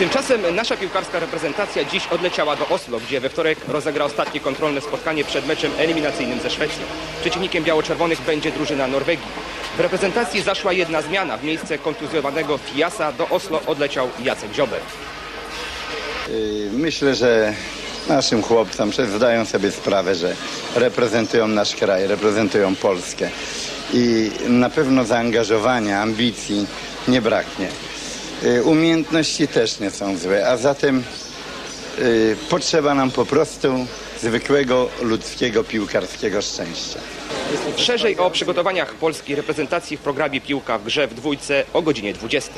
Tymczasem nasza piłkarska reprezentacja dziś odleciała do Oslo, gdzie we wtorek rozegra ostatnie kontrolne spotkanie przed meczem eliminacyjnym ze Szwecją. Przeciwnikiem biało-czerwonych będzie drużyna Norwegii. W reprezentacji zaszła jedna zmiana. W miejsce kontuzjowanego Fiasa do Oslo odleciał Jacek Ziober. Y, Myślę, że naszym chłopcom zdają sobie sprawę, że reprezentują nasz kraj, reprezentują Polskę i na pewno zaangażowania, ambicji nie braknie. Y, Umiejętności też nie są złe, a zatem y, potrzeba nam po prostu zwykłego ludzkiego piłkarskiego szczęścia. Szerzej o przygotowaniach polskiej reprezentacji w programie Piłka w grze w dwójce o godzinie 20.